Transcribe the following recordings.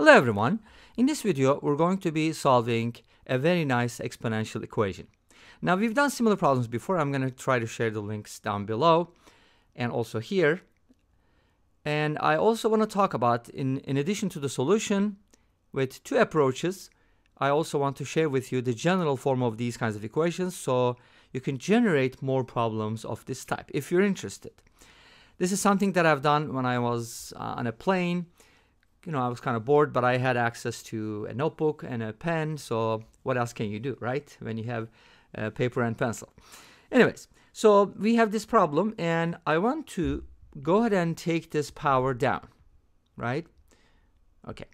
Hello everyone. In this video, we're going to be solving a very nice exponential equation. Now we've done similar problems before. I'm going to try to share the links down below and also here. And I also want to talk about, in, in addition to the solution with two approaches, I also want to share with you the general form of these kinds of equations so you can generate more problems of this type if you're interested. This is something that I've done when I was uh, on a plane you know, I was kind of bored, but I had access to a notebook and a pen. So what else can you do, right? When you have uh, paper and pencil. Anyways, so we have this problem and I want to go ahead and take this power down, right? Okay.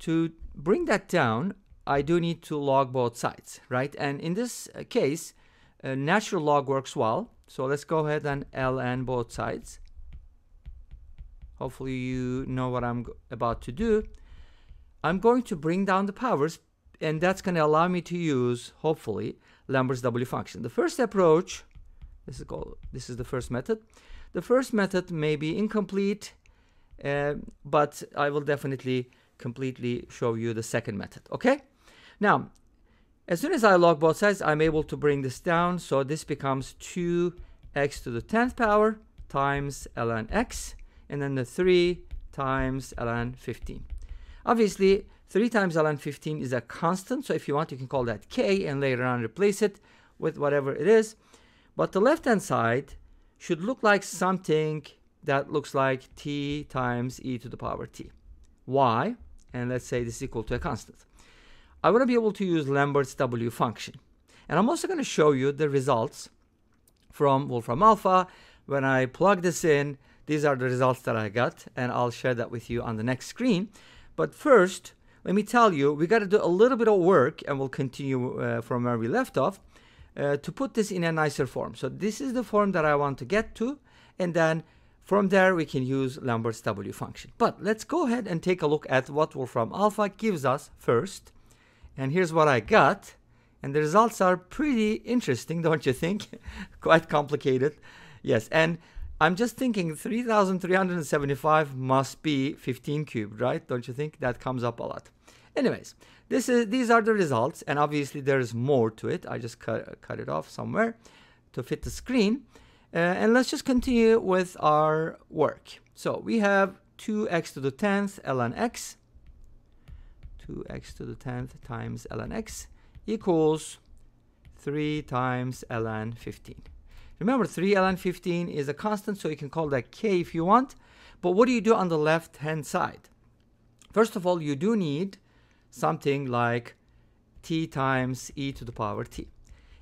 To bring that down, I do need to log both sides, right? And in this case, natural log works well. So let's go ahead and ln both sides. Hopefully you know what I'm about to do. I'm going to bring down the powers and that's going to allow me to use, hopefully, Lambert's W function. The first approach, this is called, this is the first method. The first method may be incomplete, uh, but I will definitely completely show you the second method, okay? Now, as soon as I log both sides, I'm able to bring this down, so this becomes 2x to the 10th power times ln x, and then the 3 times ln 15. Obviously, 3 times ln 15 is a constant, so if you want, you can call that k and later on replace it with whatever it is. But the left-hand side should look like something that looks like t times e to the power t. Why? And let's say this is equal to a constant. I want to be able to use Lambert's W function. And I'm also going to show you the results from Wolfram Alpha. When I plug this in, these are the results that I got, and I'll share that with you on the next screen. But first, let me tell you, we got to do a little bit of work, and we'll continue uh, from where we left off, uh, to put this in a nicer form. So this is the form that I want to get to, and then from there we can use Lambert's W function. But let's go ahead and take a look at what Wolfram Alpha gives us first. And here's what I got. And the results are pretty interesting, don't you think? Quite complicated. Yes, and I'm just thinking 3,375 must be 15 cubed, right? Don't you think? That comes up a lot. Anyways, this is these are the results, and obviously there's more to it. I just cut, cut it off somewhere to fit the screen. Uh, and let's just continue with our work. So we have 2x to the 10th ln x, 2x to the 10th times ln x equals 3 times ln 15. Remember, 3 ln 15 is a constant, so you can call that k if you want. But what do you do on the left-hand side? First of all, you do need something like t times e to the power t.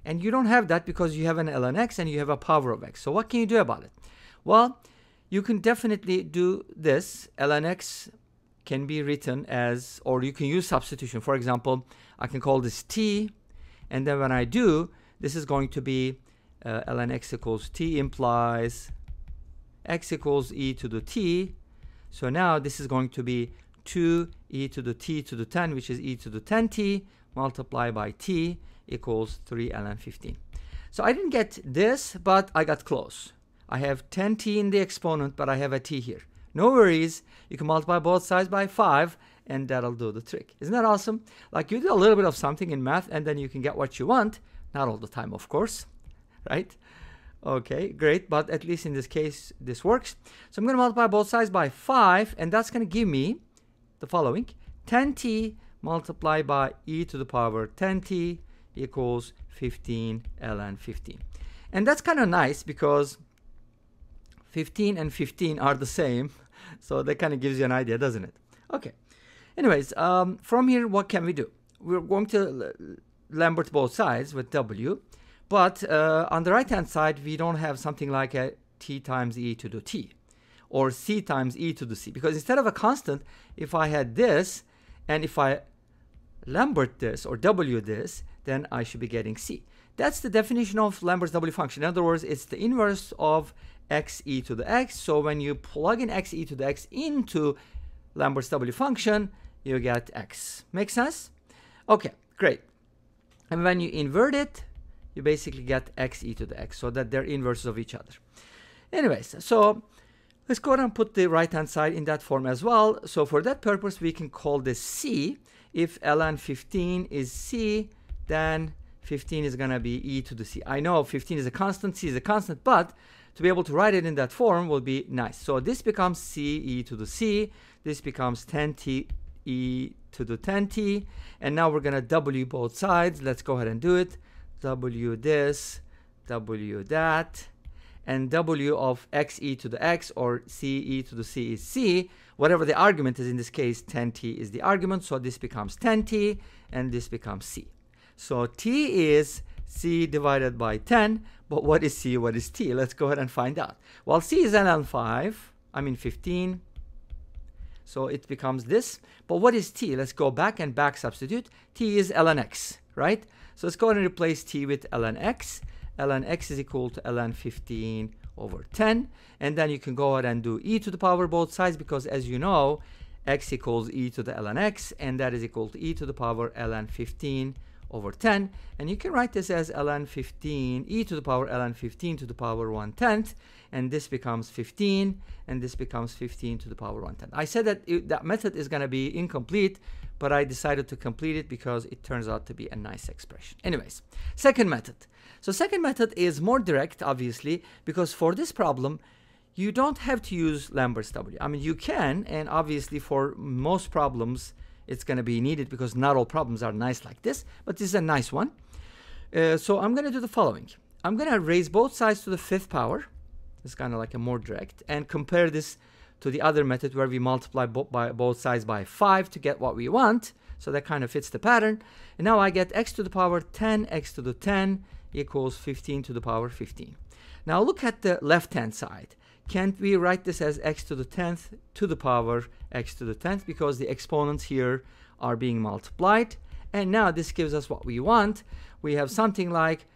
And you don't have that because you have an ln x and you have a power of x. So what can you do about it? Well, you can definitely do this. ln x can be written as, or you can use substitution. For example, I can call this t, and then when I do, this is going to be uh, ln x equals t implies x equals e to the t. So now this is going to be 2 e to the t to the 10, which is e to the 10t, multiplied by t equals 3 ln 15. So I didn't get this, but I got close. I have 10t in the exponent, but I have a t here. No worries. You can multiply both sides by 5, and that'll do the trick. Isn't that awesome? Like you do a little bit of something in math, and then you can get what you want. Not all the time, of course right? Okay, great, but at least in this case, this works. So I'm going to multiply both sides by 5, and that's going to give me the following. 10t multiplied by e to the power 10t equals 15 ln 15. And that's kind of nice because 15 and 15 are the same. So that kind of gives you an idea, doesn't it? Okay. Anyways, um, from here, what can we do? We're going to Lambert both sides with w. But uh, on the right hand side, we don't have something like a t times e to the t or c times e to the c. Because instead of a constant, if I had this and if I Lambert this or w this, then I should be getting c. That's the definition of Lambert's W function. In other words, it's the inverse of x e to the x. So when you plug in x e to the x into Lambert's W function, you get x. Make sense? Okay, great. And when you invert it, you basically get x e to the x so that they're inverses of each other. Anyways, so Let's go ahead and put the right hand side in that form as well. So for that purpose, we can call this C. If ln 15 is C, then 15 is going to be e to the c. I know 15 is a constant, c is a constant, but to be able to write it in that form will be nice. So this becomes c e to the c. This becomes 10t e to the 10t. And now we're going to w both sides. Let's go ahead and do it. W this, w that and w of x e to the x or c e to the c is c. Whatever the argument is, in this case, 10t is the argument, so this becomes 10t, and this becomes c. So t is c divided by 10, but what is c, what is t? Let's go ahead and find out. Well, c is ln 5, I mean 15, so it becomes this. But what is t? Let's go back and back substitute. t is ln x, right? So let's go ahead and replace t with ln x ln x is equal to ln 15 over 10. And then you can go ahead and do e to the power both sides because as you know, x equals e to the ln x, and that is equal to e to the power ln 15 over 10. And you can write this as ln 15, e to the power ln 15 to the power 1 tenth, and this becomes 15, and this becomes 15 to the power 1 tenth. I said that it, that method is going to be incomplete, but I decided to complete it because it turns out to be a nice expression. Anyways, second method. So second method is more direct, obviously, because for this problem, you don't have to use Lambert's W. I mean, you can, and obviously for most problems, it's going to be needed because not all problems are nice like this, but this is a nice one. Uh, so I'm going to do the following. I'm going to raise both sides to the fifth power. It's kind of like a more direct, and compare this to the other method where we multiply bo by both sides by 5 to get what we want. So that kind of fits the pattern. And now I get x to the power 10, x to the 10, equals 15 to the power 15. Now look at the left-hand side. Can't we write this as x to the 10th to the power x to the 10th because the exponents here are being multiplied. And now this gives us what we want. We have something like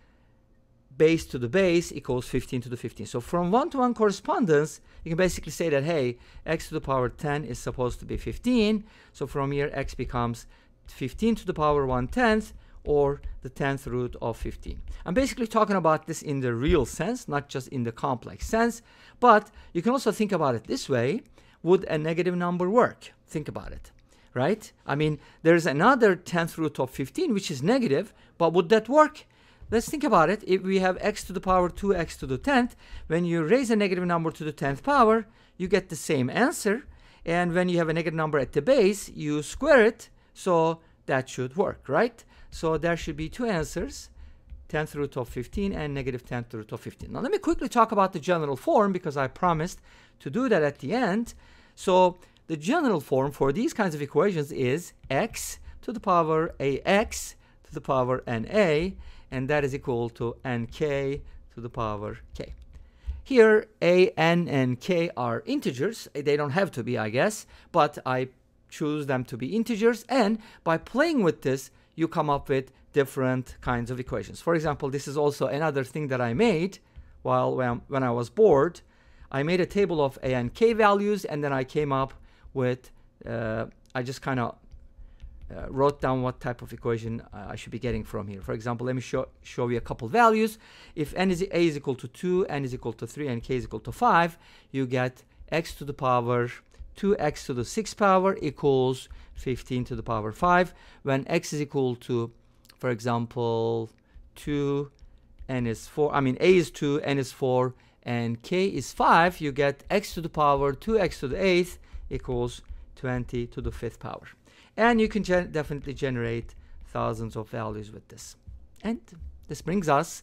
base to the base equals 15 to the 15. So from one-to-one -one correspondence, you can basically say that, hey, x to the power 10 is supposed to be 15. So from here, x becomes 15 to the power 1 tenth, or the 10th root of 15. I'm basically talking about this in the real sense, not just in the complex sense, but you can also think about it this way. Would a negative number work? Think about it, right? I mean, there's another 10th root of 15, which is negative, but would that work? Let's think about it. If we have x to the power 2x to the 10th, when you raise a negative number to the 10th power, you get the same answer. And when you have a negative number at the base, you square it, so that should work, right? So there should be two answers, 10th root of 15 and negative 10th root of 15. Now let me quickly talk about the general form because I promised to do that at the end. So the general form for these kinds of equations is x to the power ax to the power na, and that is equal to nk to the power k. Here, a, n, and k are integers. They don't have to be, I guess, but I choose them to be integers. And by playing with this, you come up with different kinds of equations. For example, this is also another thing that I made while when, when I was bored. I made a table of A and K values and then I came up with, uh, I just kind of uh, wrote down what type of equation I should be getting from here. For example, let me show, show you a couple values. If n is a is equal to 2, n is equal to 3, and k is equal to 5, you get x to the power 2x to the 6th power equals 15 to the power 5 when x is equal to for example 2 n is 4 I mean a is 2 n is 4 and k is 5 you get x to the power 2x to the 8th equals 20 to the 5th power. And you can gen definitely generate thousands of values with this. And this brings us